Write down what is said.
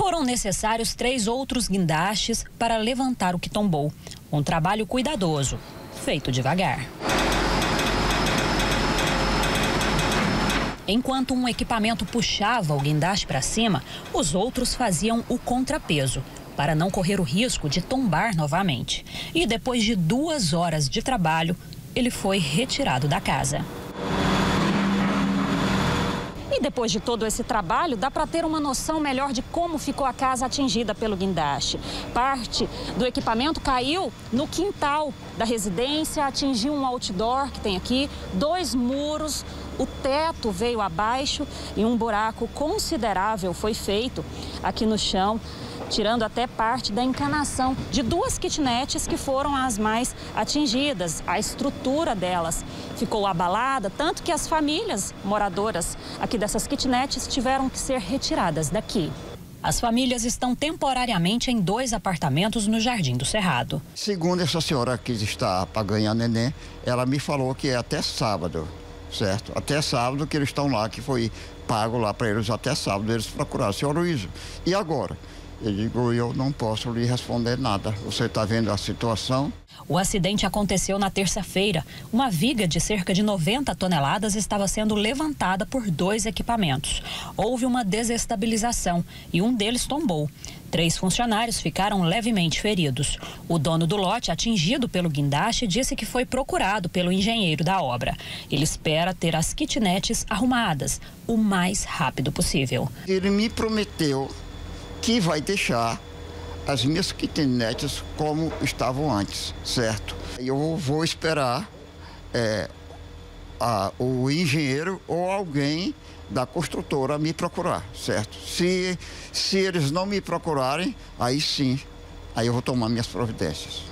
Foram necessários três outros guindastes para levantar o que tombou. Um trabalho cuidadoso, feito devagar. Enquanto um equipamento puxava o guindaste para cima, os outros faziam o contrapeso, para não correr o risco de tombar novamente. E depois de duas horas de trabalho, ele foi retirado da casa. E depois de todo esse trabalho, dá para ter uma noção melhor de como ficou a casa atingida pelo guindaste. Parte do equipamento caiu no quintal da residência, atingiu um outdoor que tem aqui, dois muros, o teto veio abaixo e um buraco considerável foi feito aqui no chão tirando até parte da encanação de duas kitnets que foram as mais atingidas. A estrutura delas ficou abalada, tanto que as famílias moradoras aqui dessas kitnets tiveram que ser retiradas daqui. As famílias estão temporariamente em dois apartamentos no Jardim do Cerrado. Segundo essa senhora que está para ganhar neném, ela me falou que é até sábado, certo? Até sábado que eles estão lá, que foi pago lá para eles até sábado, eles procuraram. Senhor Luiz, e agora? Eu digo, eu não posso lhe responder nada. Você está vendo a situação? O acidente aconteceu na terça-feira. Uma viga de cerca de 90 toneladas estava sendo levantada por dois equipamentos. Houve uma desestabilização e um deles tombou. Três funcionários ficaram levemente feridos. O dono do lote, atingido pelo guindaste, disse que foi procurado pelo engenheiro da obra. Ele espera ter as kitnets arrumadas o mais rápido possível. Ele me prometeu que vai deixar as minhas kitnets como estavam antes, certo? Eu vou esperar é, a, o engenheiro ou alguém da construtora me procurar, certo? Se, se eles não me procurarem, aí sim, aí eu vou tomar minhas providências.